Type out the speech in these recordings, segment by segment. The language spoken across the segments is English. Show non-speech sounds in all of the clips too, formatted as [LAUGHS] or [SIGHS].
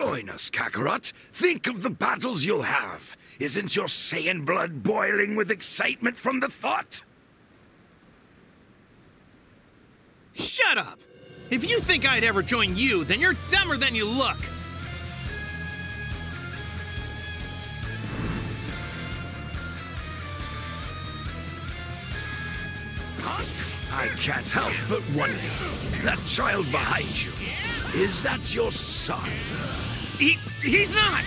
Join us, Kakarot. Think of the battles you'll have. Isn't your Saiyan blood boiling with excitement from the thought? Shut up! If you think I'd ever join you, then you're dumber than you look! I can't help but wonder. That child behind you, is that your son? He, he's not!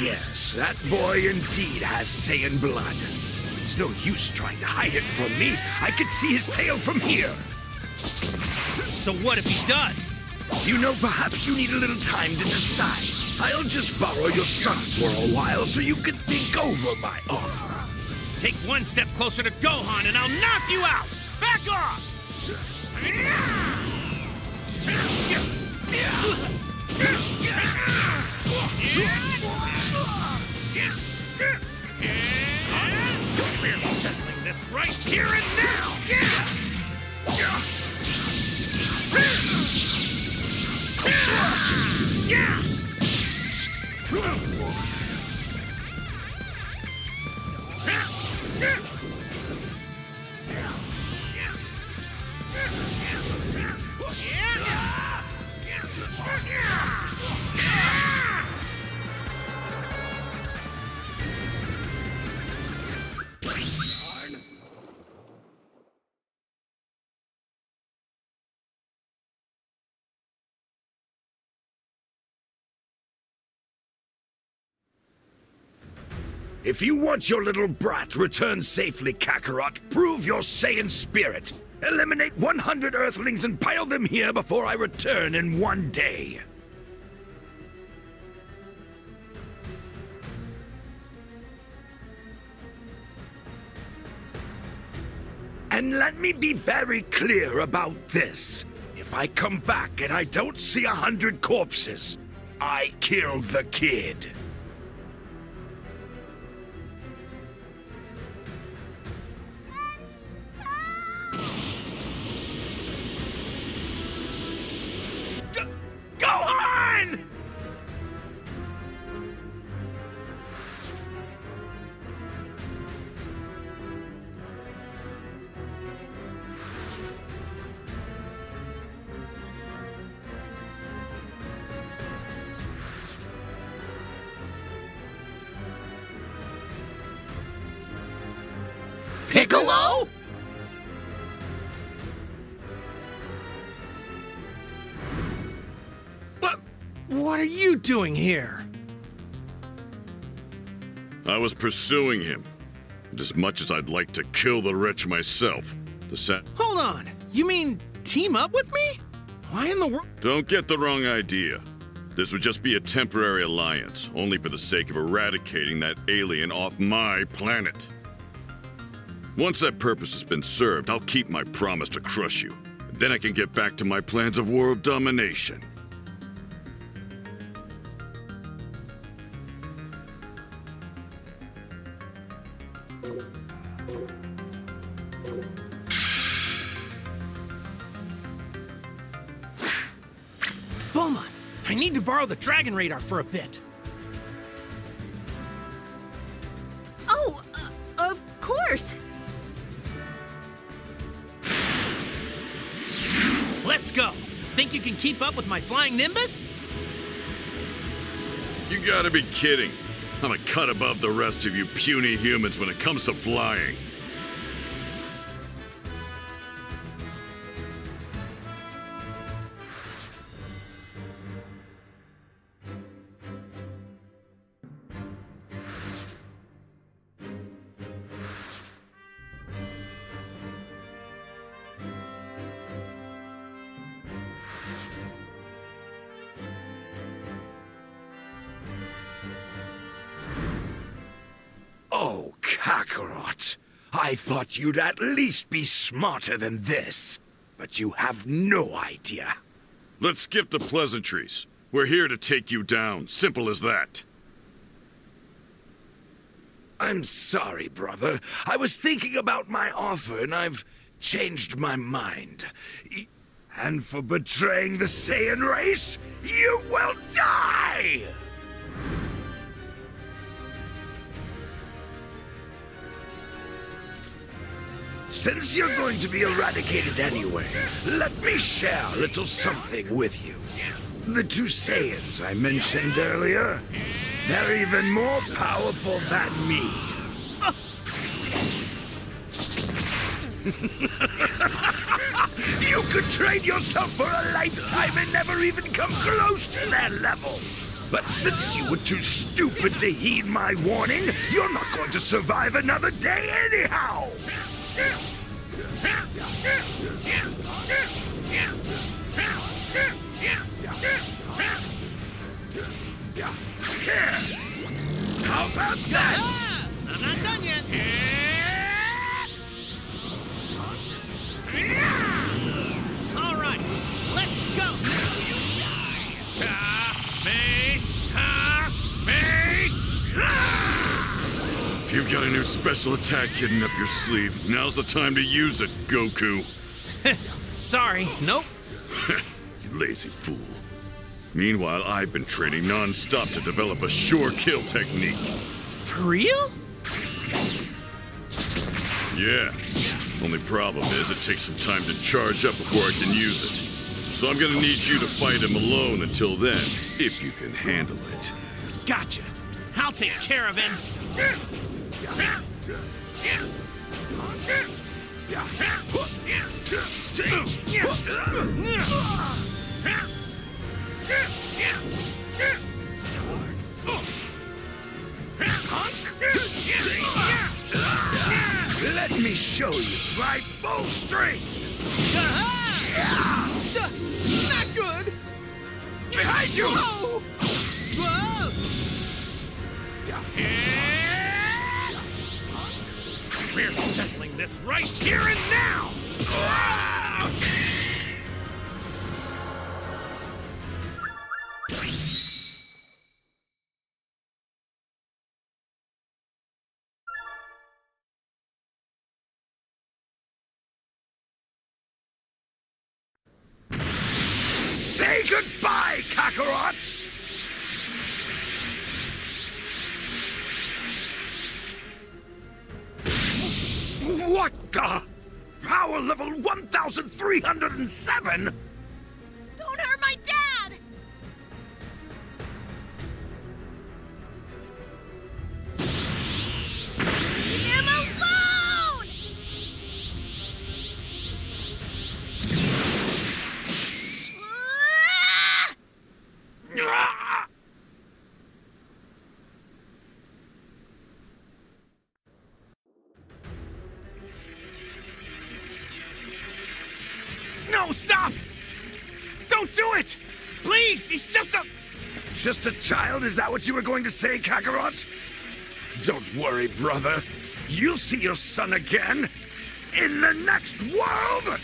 Yes, that boy indeed has Saiyan blood. It's no use trying to hide it from me. I can see his tail from here. So what if he does? You know, perhaps you need a little time to decide. I'll just borrow your son for a while so you can think over my offer. Take one step closer to Gohan and I'll knock you out! Back off! [LAUGHS] We're settling this right here and now! If you want your little brat returned safely, Kakarot, prove your Saiyan spirit. Eliminate 100 Earthlings and pile them here before I return in one day. And let me be very clear about this. If I come back and I don't see a hundred corpses, I killed the kid. Doing here? I was pursuing him. And as much as I'd like to kill the wretch myself, the sa- Hold on. You mean team up with me? Why in the world? Don't get the wrong idea. This would just be a temporary alliance, only for the sake of eradicating that alien off my planet. Once that purpose has been served, I'll keep my promise to crush you. Then I can get back to my plans of world domination. Borrow the Dragon Radar for a bit. Oh, uh, of course. Let's go. Think you can keep up with my flying Nimbus? You gotta be kidding. I'm a cut above the rest of you puny humans when it comes to flying. Thought you'd at least be smarter than this. But you have no idea. Let's skip the pleasantries. We're here to take you down. Simple as that. I'm sorry, brother. I was thinking about my offer and I've changed my mind. And for betraying the Saiyan race, you will die! Since you're going to be eradicated anyway, let me share a little something with you. The two Saiyans I mentioned earlier, they're even more powerful than me. [LAUGHS] you could train yourself for a lifetime and never even come close to their level. But since you were too stupid to heed my warning, you're not going to survive another day anyhow! How about this? You've got a new special attack hidden up your sleeve, now's the time to use it, Goku. [LAUGHS] Sorry, nope. [LAUGHS] You lazy fool. Meanwhile, I've been training non-stop to develop a sure kill technique. For real? Yeah. Only problem is it takes some time to charge up before I can use it. So I'm gonna need you to fight him alone until then, if you can handle it. Gotcha. I'll take care of him. Let me show you my full strength! Not good. Behind you! Whoa! Whoa! We're settling this right here and now. Say goodbye, Kakarot! What the? Power level 1307? No, stop! Don't do it! Please, he's just a. Just a child? Is that what you were going to say, Kakarot? Don't worry, brother. You'll see your son again. In the next world!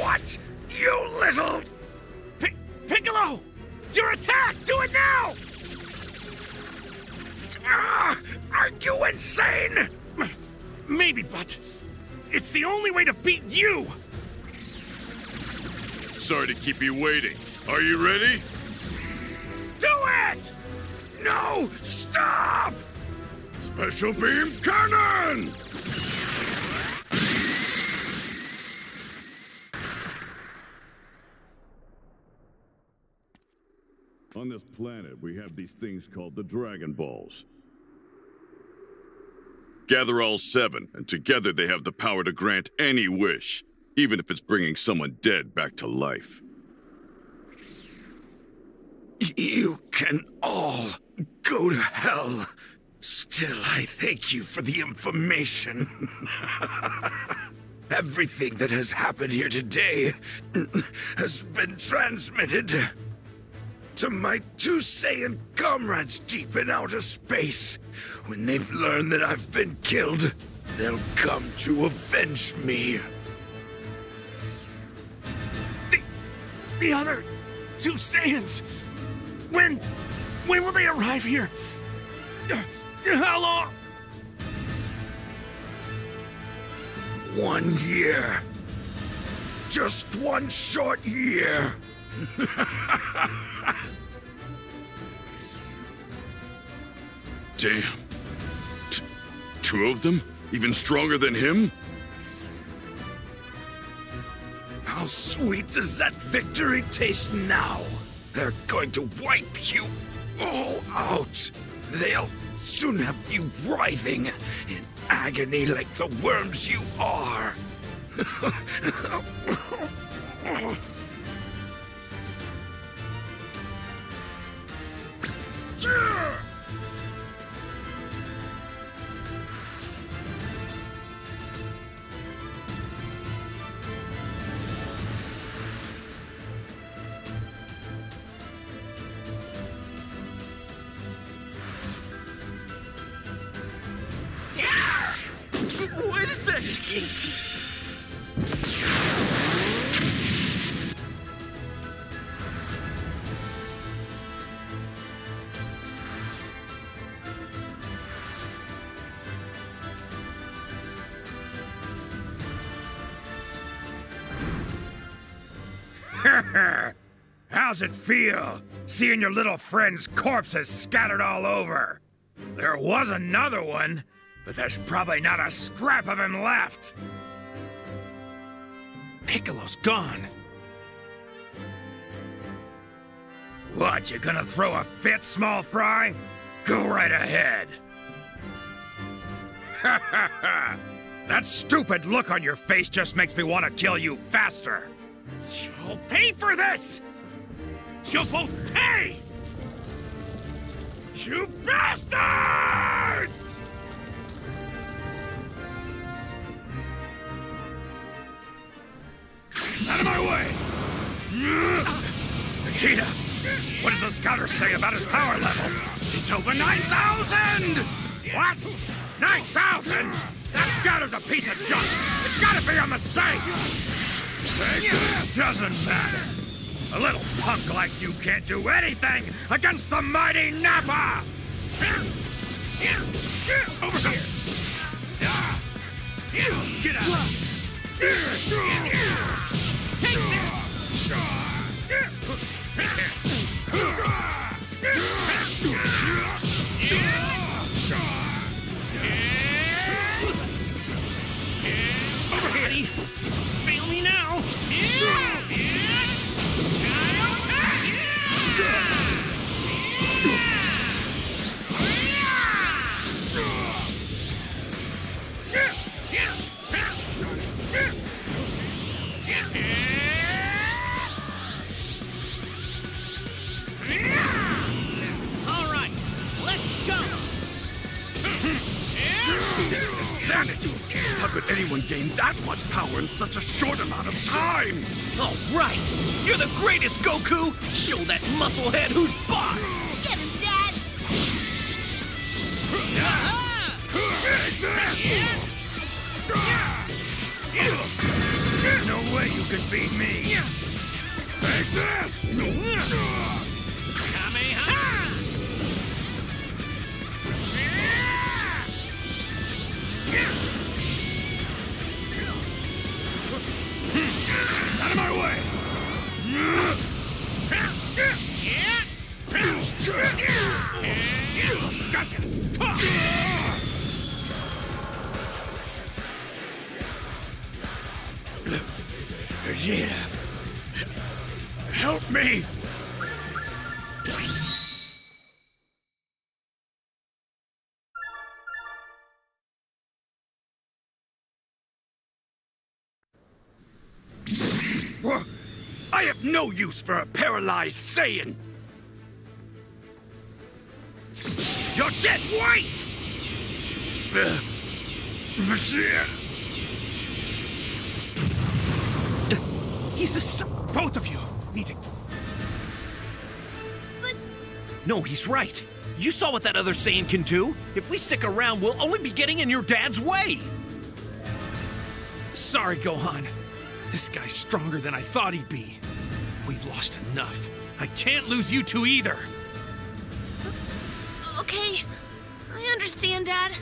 What? You little... Pi- Piccolo! Your attack! Do it now! Ah, are you insane? Maybe, but it's the only way to beat you! Sorry to keep you waiting. Are you ready? Do it! No! Stop! Special beam cannon! On this planet, we have these things called the Dragon Balls. Gather all seven, and together they have the power to grant any wish, even if it's bringing someone dead back to life. You can all go to hell. Still, I thank you for the information. [LAUGHS] Everything that has happened here today has been transmitted to my two Saiyan comrades deep in outer space. When they've learned that I've been killed, they'll come to avenge me. The other two Saiyans. When, when will they arrive here? How long? One year. just one short year. [LAUGHS] Damn. T two of them? Even stronger than him? Sweet does that victory taste now? They're going to wipe you all out. They'll soon have you writhing in agony like the worms you are. [LAUGHS] How's it feel, seeing your little friend's corpses scattered all over? There was another one, but there's probably not a scrap of him left. Piccolo's gone. What, you gonna throw a fit, small fry? Go right ahead. Ha ha ha! That stupid look on your face just makes me want to kill you faster. You'll pay for this! You'll both pay! You bastards! Out of my way! Vegeta, what does the scouter say about his power level? It's over 9,000! What? 9,000? That scouter's a piece of junk! It's gotta be a mistake! It doesn't matter. A little punk like you can't do anything against the mighty Nappa! Over here! Get out! Take Buddy, How could anyone gain that much power in such a short amount of time? All right, you're the greatest, Goku! Show that musclehead who's boss! Get him, Dad! There's no way you can beat me! Take this! Kamehameha! Out of my way! Gotcha! Vegeta! Help me! No use for a paralyzed Saiyan! You're dead white! He's a both of you need to. But No, he's right. You saw what that other Saiyan can do. If we stick around, we'll only be getting in your dad's way. Sorry, Gohan. This guy's stronger than I thought he'd be. We've lost enough. I can't lose you two either. Okay. I understand, Dad.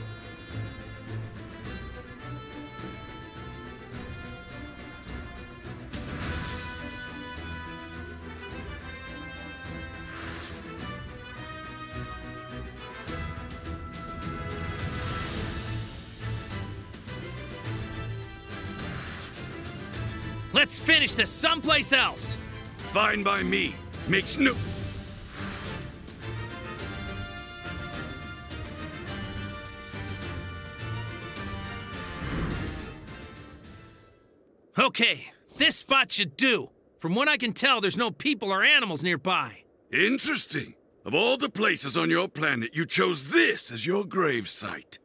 Let's finish this someplace else! Fine by me. Makes no. Okay, this spot should do. From what I can tell, there's no people or animals nearby. Interesting. Of all the places on your planet, you chose this as your grave site.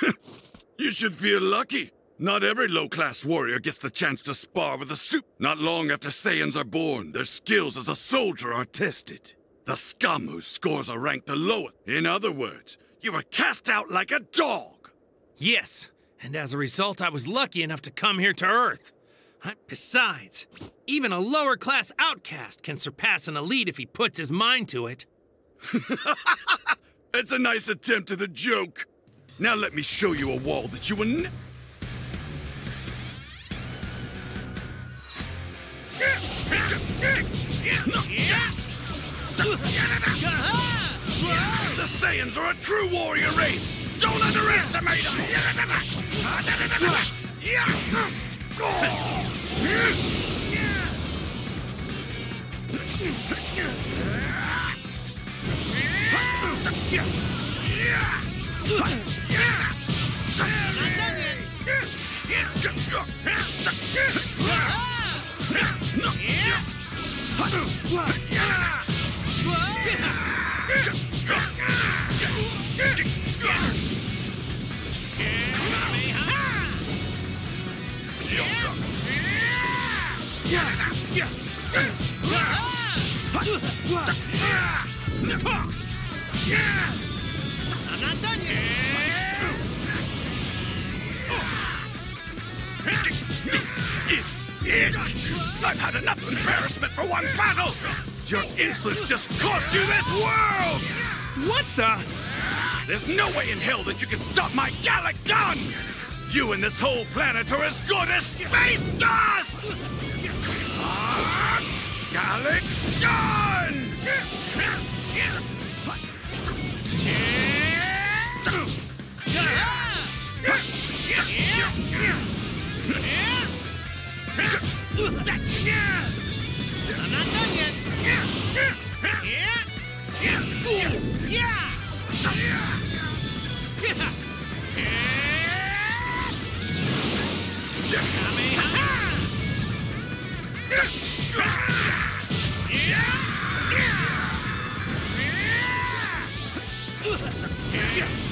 [LAUGHS] you should feel lucky. Not every low-class warrior gets the chance to spar with a suit. Not long after Saiyans are born, their skills as a soldier are tested. The scum whose scores are ranked the lowest. In other words, you were cast out like a dog. Yes, and as a result, I was lucky enough to come here to Earth. I- Besides, even a lower class outcast can surpass an elite if he puts his mind to it. [LAUGHS] It's a nice attempt at a joke. Now let me show you a wall that you will ne- The Saiyans are a true warrior race! Don't underestimate them! [LAUGHS] I'm Your insolence just cost you this world! What the? There's no way in hell that you can stop my Galick gun! You and this whole planet are as good as space dust! Ah, Galick gun! Yet. Fool! Yeah!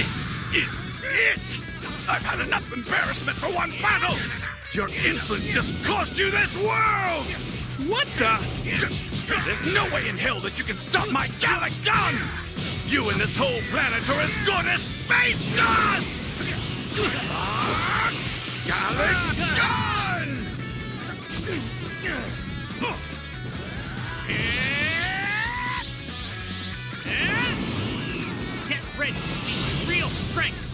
This is it! I've had enough embarrassment for one battle! Your insolence just cost you this world! What the? There's no way in hell that you can stop my Galick gun! You and this whole planet are as good as space dust! Galick gun! Get ready to see real strength.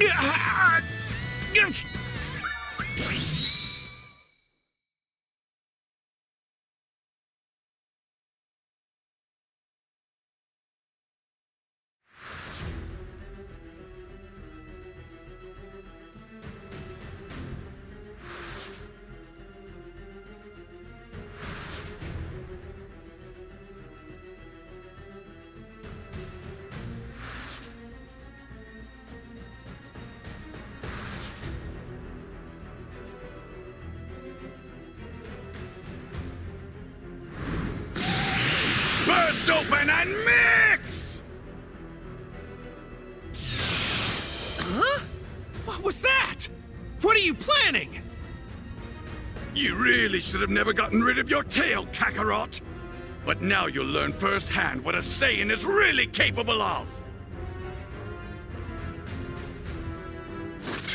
Yeah. Open and mix! Huh? What was that? What are you planning? You really should have never gotten rid of your tail, Kakarot. But now you'll learn firsthand what a Saiyan is really capable of.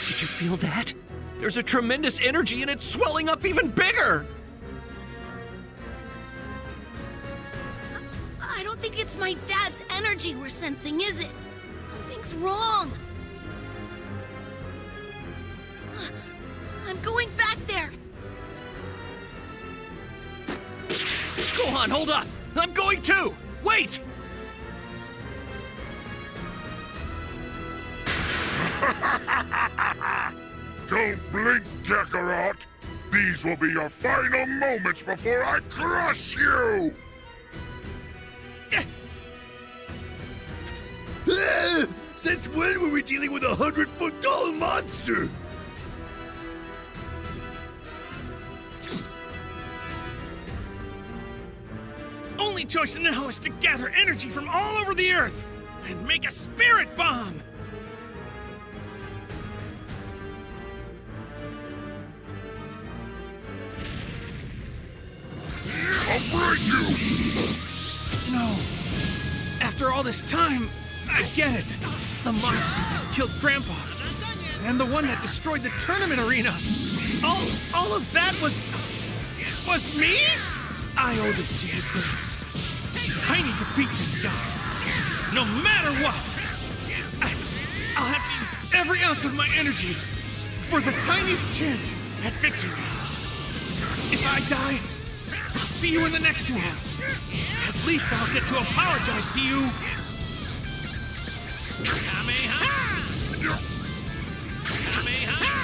Did you feel that? There's a tremendous energy and it's swelling up even bigger! My dad's energy we're sensing, is it? Something's wrong. [SIGHS] I'm going back there. Gohan, hold up! I'm going too! Wait! [LAUGHS] Don't blink, Kakarot! These will be your final moments before I crush you! Since when were we dealing with a hundred foot tall monster? Only choice now is to gather energy from all over the earth and make a spirit bomb. I'll break you! No. After all this time, I get it. The monster that killed Grandpa. And the one that destroyed the tournament arena. All all of that was was me? I owe this to you, Gramps. I need to beat this guy. No matter what. I, I'll have to use every ounce of my energy for the tiniest chance at victory. If I die, I'll see you in the next world. At least I'll get to apologize to you. Kamehameha! Kamehameha!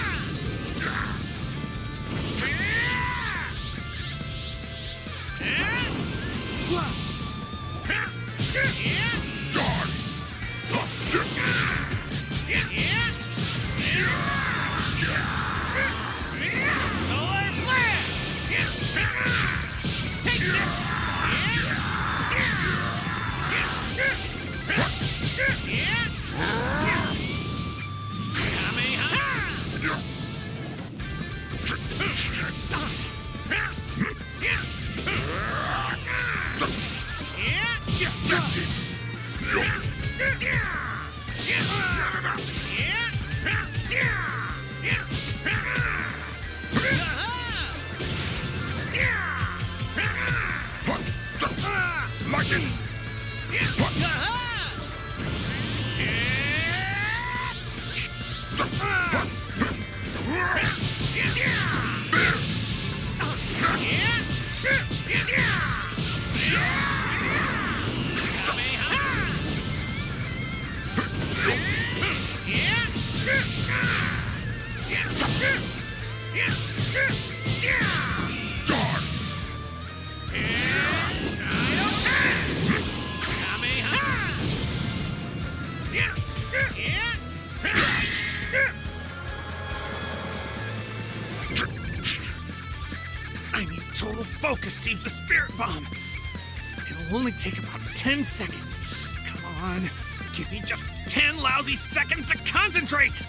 Focus to use the spirit bomb. It'll only take about 10 seconds. Come on, give me just 10 lousy seconds to concentrate.